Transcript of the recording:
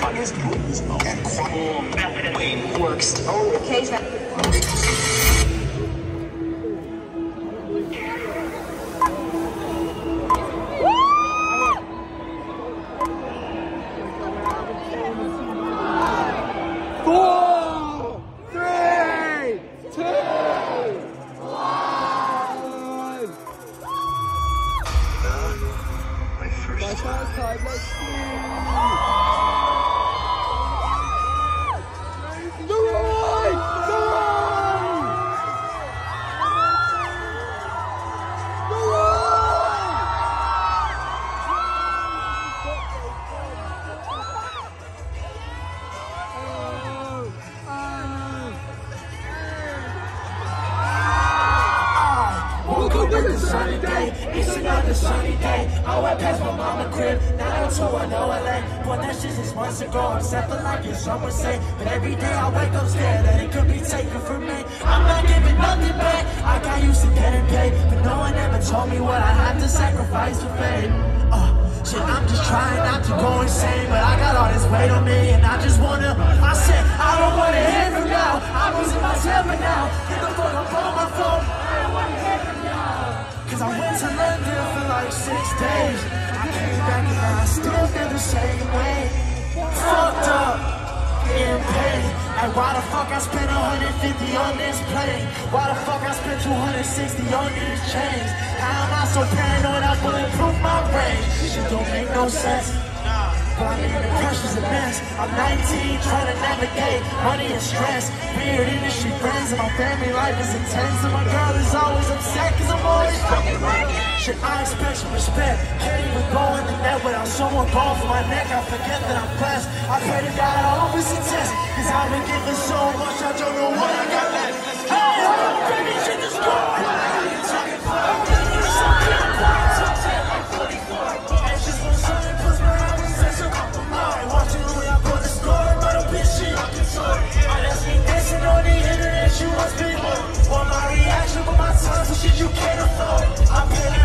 Funniest movies and quiet works. Oh, occasionally. Let's see. It's another sunny day. I went past my mama crib, 90210 LA. Boy, that shit is months ago, I'm stepping like it, some would say. But every day I wake up scared that it could be taken from me. I'm not giving nothing back, I got used to getting paid. But no one ever told me what I had to sacrifice for fame. Uh, shit, I'm just trying not to go insane. But I got all this weight on me, and I just wanna. I said, I don't wanna hear from y'all. I'm losing my temper now. Same way. Fucked up, in pain. Like why the fuck I spent 150 on this plane? Why the fuck I spent 260 on these chains? How am I so paranoid I bulletproof my brain? Shit don't make no sense. But I mean, the pressure's immense. I'm 19, trying to navigate money and stress. Weird industry friends, and my family life is intense. And my girl is always upset, cause I'm always fucking right. Shit, I expect some respect. Someone going for my neck. I forget that I'm blessed. I pray to God I hope it's a test. Cause I've been given so much, I don't know what I got left. Be Want my reaction, but my time for shit you can't afford. I'm paying